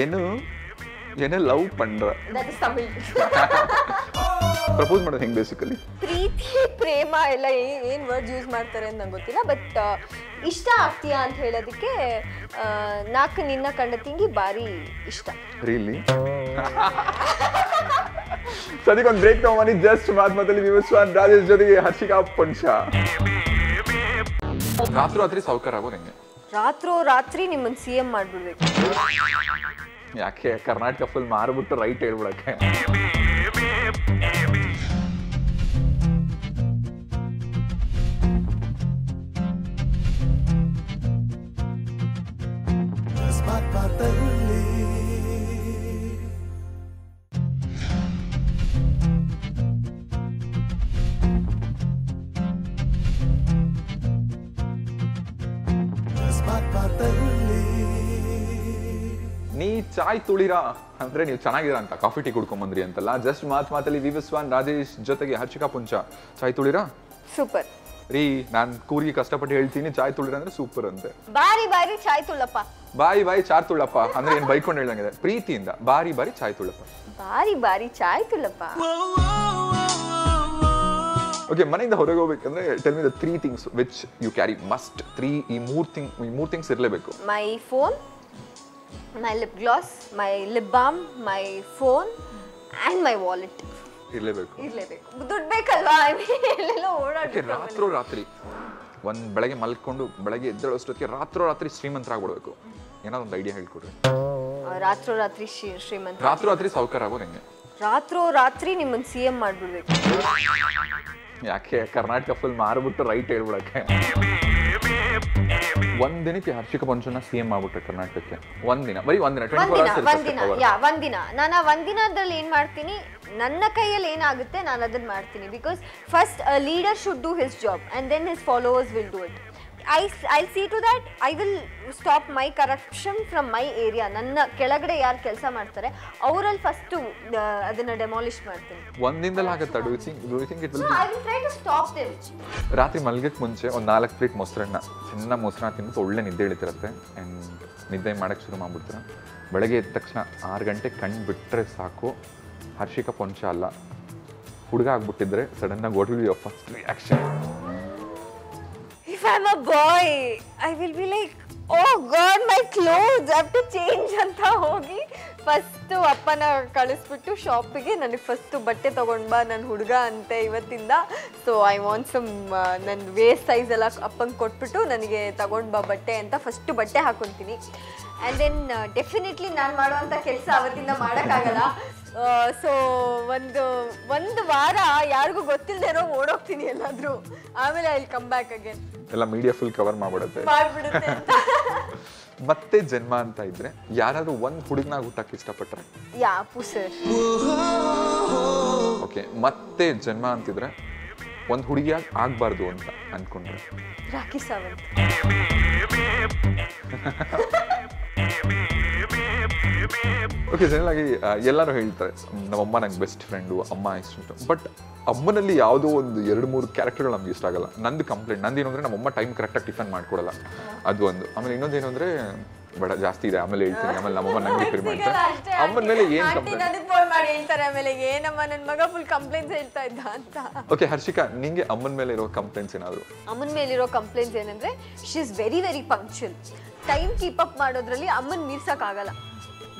ಏನು? ಏನೇ ಲವ್ ಪಂಡ್ರ. ದಟ್ ಇಸ್ ತಮಿಳ್ ಪ್ರಪೋಸ್ ಮಾಡೋದು ಹೆಂಗೆ ಬೇಸಿಕಲಿ ಪ್ರೀತಿ ಪ್ರೇಮ ಎಲ್ಲ ಏನ್ ವರ್ಡ್ ಯೂಸ್ ಮಾಡ್ತಾರೆ ಅಂತ ನಂಗೆ ಗೊತ್ತಿಲ್ಲ ಬಟ್ ಇಷ್ಟ ಆಗ್ತೀಯಾ ಅಂತ ಹೇಳೋದಕ್ಕೆ ನಾಲ್ಕು ನಿನ್ನ ಕಂಡ ತಿಂಗಿ ಬಾರಿ ಇಷ್ಟ. ರೀಲಿ ಸದ್ಯಕ್ಕೆ ಒಂದು ಬ್ರೇಕ್ ತಗೊಂಬನಿ ಜಸ್ಟ್ ಮಾತ್ ಮಾತಲ್ಲಿ ವಿವಸ್ವಾನ್ ರಾಜೇಶ್ ಜೊತೆಗೆ ಹರ್ಷಿಕಾ ಪಂಚ ರಾತ್ರಿ ರಾತ್ರಿ ಸಾವುಕಾರ ಆಗೋದು ಹೆಂಗೆ? ರಾತ್ರೋ ರಾತ್ರಿ ನಿಮ್ಮನ್ನ ಸಿ ಎಂ ಮಾಡ್ಬಿಡ್ಬೇಕು. ಯಾಕೆ ಕರ್ನಾಟಕ ಫುಲ್ ಮಾರ್ಬಿಟ್ಟು ರೈಟ್ ಹೇಳ್ಬಿಡಕ್ಕೆ? ನೀ ಚಾಯ್ ತುಳಿರಾ? ಅಂದ್ರೆ ನೀವು ಚೆನ್ನಾಗಿರ ಅಂತ ಕಾಫಿ ಟೀ ಕುಡ್ಕೊಂಬಂದ್ರಿ ಅಂತಲ್ಲ. ಜಸ್ಟ್ ಮಾತ್ ಮಾತಲ್ಲಿ ವಿವಸ್ವಾನ್ ರಾಜೇಶ್ ಜೊತೆಗೆ ಹರ್ಷಿಕಾ ಪುಂಚ. ಚಾಯ್ ತುಳಿರಾ? ಸೂಪರ್. ರೀ ನಾನ್ ಕೂರಿಗೆ ಕಷ್ಟಪಟ್ಟು ಹೇಳ್ತೀನಿ ಚಾಯ್ ತುಳಿರ ಅಂದ್ರೆ ಸೂಪರ್ ಅಂತೆ. ಬಾರಿ ಬಾರಿ ಚಾಯ್ ತುಳ್ಳಪ್ಪ. ಬಾಯಿ ಬಾಯಿ ಚಾರ್ ತುಳ್ಳಪ್ಪ ಅಂದ್ರೆ ಏನ್ ಬೈಕೊಂಡು ಹೇಳ್ದಂಗಿದೆ. ಪ್ರೀತಿಯಿಂದ ಬಾರಿ ಬಾರಿ ಚಾಯ್ ತುಳ್ಳಪ್ಪ. ಬಾರಿ ಬಾರಿ ಚಾಯ್ ತುಳ್ಳಪ್ಪ. ಓಕೆ ಮನೆಯಿಂದ ಹೊರಗೆ ಹೋಗ್ಬೇಕಂದ್ರೆ tell me the three things which you carry must three ಈ ಮೂರ್ ಥಿಂಗ್ ಈ ಮೂರ್ ಥಿಂಗ್ಸ್ ಇರಲೇಬೇಕು. My phone my lip gloss my lip balm my phone and my wallet ಇರಲೇಬೇಕು. ಇರ್ಲೇಬೇಕು. ದುಡ್ಡು ಬೇಕಲ್ವಾ? ಎಲ್ಲೆಲ್ಲೋ ಓಕೆ ರಾತ್ರೋ ರಾತ್ರಿ? ಒಂದ್ ಬೆಳಗ್ಗೆ ಮಲ್ಕೊಂಡು ಬೆಳಗ್ಗೆ ಎದ್ದೇಳೋಷ್ಟೊತ್ತಿಗೆ ರಾತ್ರೋ ರಾತ್ರಿ ಶ್ರೀಮಂತರಾಗ್ಬಿಡ್ಬೇಕು. ಏನಾದ್ರು ಒಂದು ಐಡಿಯಾ ಹೇಳ್ಕೊಡ್ರಿ. ರಾತ್ರೋ ರಾತ್ರಿ ಶ್ರೀ ಶ್ರೀಮಂತ. ರಾತ್ರೋ ರಾತ್ರಿ ಸಾವುಕಾರ ಆಗೋದು ಹೆಂಗೆ ರಾತ್ರೋ ರಾತ್ರಿ ನಿಮ್ಮನ್ನ ಸಿ ಎಂ ಮಾಡ್ಬಿಡ್ಬೇಕು. ಯಾಕೆ ಕರ್ನಾಟಕ ಫುಲ್ ಮಾರ್ಬಿಟ್ಟು ರೈಟ್ ಹೇಳ್ಬಿಡಕ್ಕೆ? ಒಂದ್ ದಿನಕ್ಕೆ ಹರ್ಷಿಕ ಪಂಚನ ಸಿಎಂ ಮಾಡ್ಬಿಟ್ರೆ ಕರ್ನಾಟಕಕ್ಕೆ. ಒಂದಿನ ದಿನ ಬರೀ ಒಂದ್ ದಿನ ಟ್ವೆಂಟಿ ಫೋರ್ ಒಂದಿನ ಒಂದಿನ. ಯಾ ಒಂದಿನ ನಾನು ಆ ಒಂದಿನದಲ್ಲಿ ಏನ್ ಮಾಡ್ತೀನಿ? ನನ್ನ ಕೈಯಲ್ಲಿ ಏನಾಗುತ್ತೆ ನಾನು ಅದನ್ನ ಮಾಡ್ತೀನಿ. Because first leader should do his job and then his followers will do it I I see to that I will stop my corruption from my area ನನ್ನ ಕೆಳಗಡೆ ಯಾರು ಕೆಲಸ ಮಾಡ್ತಾರೆ ಅವರಲ್ಲಿ ಫಸ್ಟು ಅದನ್ನ ಡೆಮಾಲಿಷ್ ಮಾಡ್ತೀನಿ. ಒಂದ್ ದಿನದಲ್ಲಿ ಆಗತ್ತಾ do think do think it will I will try to stop them ರಾತ್ರಿ ಮಲ್ಗಕ್ಕೆ ಮುಂಚೆ ಒಂದು ನಾಲ್ಕು ಪ್ಲೇಟ್ ಮೊಸರನ್ನ ಚೆನ್ನಾಗಿ ಮೊಸರನ್ನ ತಿನ್ನೋದು ಒಳ್ಳೆ ನಿದ್ದೆ ಇಳಿತಿರುತ್ತೆ ಆ್ಯಂಡ್ ನಿದ್ದೆ ಮಾಡಕ್ಕೆ ಶುರು ಮಾಡ್ಬಿಡ್ತೀರ? ಬೆಳಗ್ಗೆ ಎದ್ದ ತಕ್ಷಣ ಆರು ಗಂಟೆ ಕಣ್ಣು ಬಿಟ್ಟರೆ ಸಾಕು. ಹರ್ಷಿಕ ಪೊಂಚ ಅಲ್ಲ. ಹುಡುಗ ಆಗ್ಬಿಟ್ಟಿದ್ರೆ ಸಡನ್ನಾಗಿ what will your first reaction If I'm a boy, I will be like, oh God, my clothes, I have to change ಅಂತ ಹೋಗಿ ಫಸ್ಟು ಅಪ್ಪನ ಕಳಿಸ್ಬಿಟ್ಟು ಶಾಪಿಗೆ ನನಗೆ ಫಸ್ಟು ಬಟ್ಟೆ ತಗೊಂಡ್ ಬಾ ನನ್ನ ಹುಡುಗ ಅಂತೆ ಇವತ್ತಿಂದ. ಸೊ ಐ ವಾಂಟ್ ಸಮ್ ನನ್ನ ವೇಸ್ಟ್ ಸೈಜ್ ಅಪ್ಪಂಗೆ ಕೊಟ್ಬಿಟ್ಟು ನನಗೆ ತಗೊಂಡು ಬಾ ಬಟ್ಟೆ ಅಂತ ಫಸ್ಟು ಬಟ್ಟೆ ಹಾಕೊತೀನಿ. ಆ್ಯಂಡ್ ದೆನ್ ಡೆಫಿನೆಟ್ಲಿ ನಾನು ಮಾಡುವಂಥ ಕೆಲಸ ಅವತ್ತಿಂದ ಮಾಡೋಕ್ಕಾಗಲ್ಲ. ಸೊ ಒಂದು ಒಂದು ವಾರ ಯಾರಿಗೂ ಗೊತ್ತಿಲ್ಲದೆ ಇರೋ ಓಡೋಗ್ತೀನಿ ಎಲ್ಲಾದ್ರೂ. ಆಮೇಲೆ ಐ ಕಮ್ ಬ್ಯಾಕ್ ಅಗೇನ್ ಎಲ್ಲ ಮೀಡಿಯಾ ಫುಲ್ ಕವರ್ ಮಾಡ್ಬಿಡುತ್ತೆ. ಮಾಡ್ಬಿಡುತ್ತೆ ಅಂತ. ಮತ್ತೆ ಜನ್ಮ ಅಂತ ಇದ್ರೆ ಯಾರಾದ್ರೂ ಒಂದು ಹುಡುಗನಾಗ ಹುಟ್ಟಕ್ ಇಷ್ಟಪಟ್ರೆ? ಯಾ ಸರ್ ಓಕೆ ಮತ್ತೆ ಜನ್ಮ ಅಂತಿದ್ರೆ ಒಂದು ಹುಡುಗಿಯಾಗಿ ಆಗ್ಬಾರ್ದು ಅಂತ ಅನ್ಕೊಂಡ್ರೆ? ರಾಖಿ ಸಾವಂತ್. ಓಕೆ ಜನರಲ್ ಆಗಿ ಎಲ್ಲರೂ ಹೇಳ್ತಾರೆ ನಮ್ಮ ಅಮ್ಮ ನಂಗೆ ಬೆಸ್ಟ್ ಫ್ರೆಂಡು ಅಮ್ಮ ಇಷ್ಟು ಬಟ್ ಅಮ್ಮನಲ್ಲಿ ಯಾವುದೋ ಒಂದು ಎರಡು ಮೂರು ಕ್ಯಾರೆಕ್ಟರ್ಗಳು ನಮ್ಗೆ ಇಷ್ಟ ಆಗಲ್ಲ. ನಂದು ಕಂಪ್ಲೇಂಟ್ ನಂದು ಏನು ಅಂದರೆ ನಮ್ಮಮ್ಮ ಟೈಮ್ ಕರೆಕ್ಟಾಗಿ ಟಿಫನ್ ಮಾಡ್ಕೊಡಲ್ಲ. ಅದು ಒಂದು. ಆಮೇಲೆ ಇನ್ನೊಂದು ಏನು ಅಂದರೆ ಬೇಡ ಜಾಸ್ತಿ ಇದೆ ಆಮೇಲೆ ಹೇಳ್ತೀನಿ. ಆಮೇಲೆ ನಮ್ಮಮ್ಮ ನಂಗೆ ರಿಪೇರ್ ಮಾಡ್ತಾರೆ. ಅಮ್ಮನ ಮೇಲೆ ಏನು ಕಂಪ್ಲೇಂಟ್ ಫೋನ್ ಮಾಡಿ ಹೇಳ್ತಾರೆ ಆಮೇಲೆ ಏನಮ್ಮ ನನ್ನ ಮಗ ಫುಲ್ ಕಂಪ್ಲೇಂಟ್ಸ್ ಹೇಳ್ತಾ ಇದ್ದ ಅಂತ. ಓಕೆ ಹರ್ಷಿಕಾ ನಿಂಗೆ ಅಮ್ಮನ ಮೇಲೆ ಇರೋ ಕಂಪ್ಲೇಂಟ್ಸ್ ಏನಾದರೂ? ಅಮ್ಮನ ಮೇಲಿರೋ ಕಂಪ್ಲೇಂಟ್ಸ್ ಏನಂದ್ರೆ she is very very punctual time keep up ಮಾಡೋದ್ರಲ್ಲಿ ಅಮ್ಮನ್ ಮೀರ್ಸಕ್ಕಾಗಲ್ಲ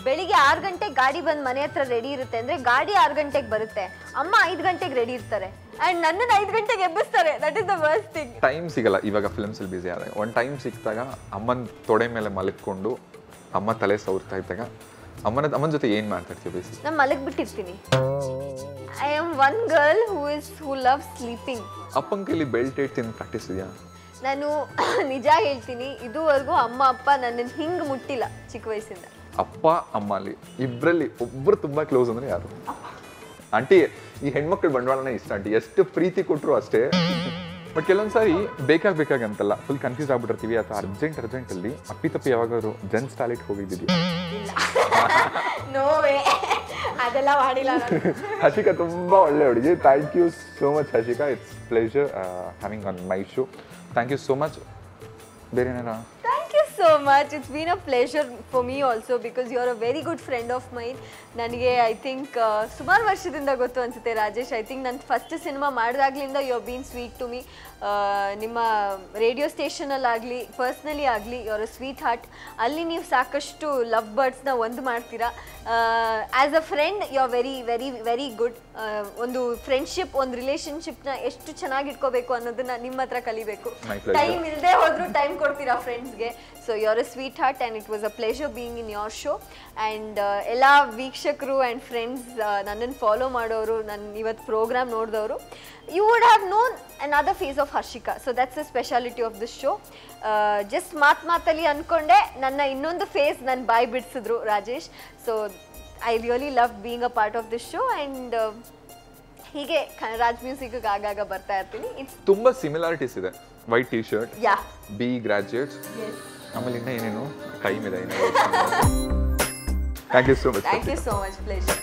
ಬೆಳಿಗ್ಗೆ ಆರು ಗಂಟೆಗೆ ಗಾಡಿ ಬಂದು ಮನೆ ಹತ್ರ ರೆಡಿ ಇರುತ್ತೆ ಅಂದ್ರೆ ಗಾಡಿ ಆರು ಗಂಟೆಗೆ ಬರುತ್ತೆ. ಅಮ್ಮ ಐದು ಗಂಟೆಗೆ ರೆಡಿ ಇರ್ತಾರೆ. ಅಂಡ್ ನನ್ನನ್ನು ಐದು ಗಂಟೆಗೆ ಎಬ್ಬಿಸ್ತಾರೆ. That is the worst thing time ಸಿಗಲ್ಲ. ಇವಾಗ ಫಿಲ್ಮ್ಸಲ್ಲಿ ಬ್ಯುಸಿ ಆದಾಗ. ಒಂದು ಟೈಮ್ ಸಿಕ್ಕಿದಾಗ ಅಮ್ಮನ ತೊಡೆ ಮೇಲೆ ಮಲಕ್ಕೊಂಡು ಅಮ್ಮ ತಲೆ ಸವರ್ತಾ ಇದ್ದಾಗ ಅಮ್ಮನ ಅಮ್ಮನ ಜೊತೆ ಏನು ಮಾತಾಡ್ತೀವಿ ನಾನು ಮಲಗಿಬಿಟ್ಟಿರ್ತೀನಿ. I am one girl who is who love sleeping ಅಪ್ಪನ ಕೈಲಿ ಬೆಲ್ಟ್ ತಿಂದು ಪ್ರಾಕ್ಟೀಸ್ ಇದೆಯಾ? ನಾನು ನಿಜ ಹೇಳ್ತೀನಿ ಇದುವರೆಗೂ ಅಮ್ಮ ಅಪ್ಪ ನನ್ನನ್ನು ಹಿಂಗ್ ಮುಟ್ಟಿಲ್ಲ ಚಿಕ್ಕ ವಯಸ್ಸಿಂದ. ಅಪ್ಪ ಅಮ್ಮ ಅಲ್ಲಿ ಇಬ್ಬರಲ್ಲಿ ಒಬ್ಬರು ತುಂಬ ಕ್ಲೋಸ್ ಅಂದ್ರೆ ಯಾರು? ಆಂಟಿ ಈ ಹೆಣ್ಮಕ್ಳು ಬಂಡವಾಳನೇ ಇಷ್ಟ ಆಂಟಿ. ಎಷ್ಟು ಪ್ರೀತಿ ಕೊಟ್ಟರು ಅಷ್ಟೇ. ಬಟ್ ಕೆಲವೊಂದ್ಸಾರಿ ಬೇಕಾಗ್ ಬೇಕಾಗಂತಲ್ಲ ಫುಲ್ ಕನ್ಫ್ಯೂಸ್ ಆಗ್ಬಿಟ್ಟಿರ್ತೀವಿ. ಅಥವಾ ಅರ್ಜೆಂಟ್ ಅರ್ಜೆಂಟ್ ಅಲ್ಲಿ ಅಪ್ಪಿ ತಪ್ಪಿ ಯಾವಾಗಾದ್ರು ಜೆಂಟ್ಸ್ ಟಾಯ್ಲೆಟ್ ಹೋಗಿದ್ದೀವಿ ಅದೆಲ್ಲ ಮಾಡಿಲ್ಲ ಹರ್ಷಿಕಾ ತುಂಬಾ ಒಳ್ಳೆ ಹುಡುಗಿ. Thank you so much Harshika. It's pleasure having on my show thank you so much ಬೇರೆ ಏನಾರ much it's been a pleasure for me also because you are a very good friend of mine ನನಗೆ I think ಸುಮಾರು ವರ್ಷದಿಂದ ಗೊತ್ತು ಅನ್ಸುತ್ತೆ Rajesh. I think ನಾನು first cinema ಮಾಡಿದಾಗ್ಲಿಂದ you been sweet to me ನಿಮ್ಮ radio ಸ್ಟೇಷನಲ್ಲಾಗಲಿ ಪರ್ಸ್ನಲಿ ಆಗಲಿ ಯುವರ್ ಅ ಸ್ವೀಟ್ ಹಾರ್ಟ್ ಅಲ್ಲಿ ನೀವು ಸಾಕಷ್ಟು ಲವ್ ಬರ್ಡ್ಸ್ನ ಒಂದು ಮಾಡ್ತೀರಾ. As a friend you are very very very good ಒಂದು ಫ್ರೆಂಡ್ಶಿಪ್ ಒಂದು ರಿಲೇಷನ್ಶಿಪ್ನ ಎಷ್ಟು ಚೆನ್ನಾಗಿ ಇಟ್ಕೋಬೇಕು ಅನ್ನೋದನ್ನ ನಿಮ್ಮ ಹತ್ರ ಕಲಿಬೇಕು. ಟೈಮ್ ಇಲ್ಲದೆ ಹೋದ್ರು ಟೈಮ್ ಕೊಡ್ತೀರಾ ಫ್ರೆಂಡ್ಸ್ಗೆ so your a sweetheart and it was a pleasure being in your show and ಎಲ್ಲ ವೀಕ್ಷಕರು ಆ್ಯಂಡ್ ಫ್ರೆಂಡ್ಸ್ ನನ್ನನ್ನು ಫಾಲೋ ಮಾಡೋರು ನನ್ನ ಇವತ್ತು ಪ್ರೋಗ್ರಾಮ್ ನೋಡಿದವರು you would have known another face of Harshika so that's a speciality of this show just ಮಾತು ಮಾತಲ್ಲಿ ಅಂದ್ಕೊಂಡೆ ನನ್ನ ಇನ್ನೊಂದು ಫೇಸ್ ನನ್ನ ಬಾಯಿ ಬಿಡಿಸಿದ್ರು Rajesh so I really love being a part of this show and ಹೀಗೆ ರಾಜ್ ಮ್ಯೂಸಿಕ್ ಆಗಾಗ ಬರ್ತಾ ಇರ್ತೀನಿ. ಇಟ್ಸ್ ತುಂಬಾ ಸಿಮಿಲಾರಿಟೀಸ್ ಇದೆ. White T shirt yeah B graduates ಆಮೇಲೆ ಇನ್ನ ಏನೇನು ಟೈಮ್ ಇದೆ thank you so much thank you so much pleasure